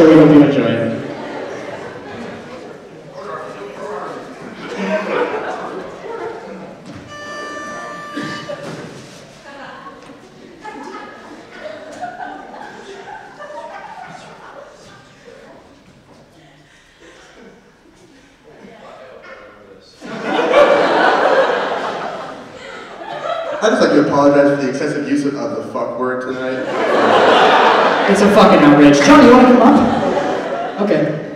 So we hope you enjoy it. I'd just like to apologize for the excessive use of, of the fuck word tonight. It's a fucking outrage. Johnny, you want to come up? Okay.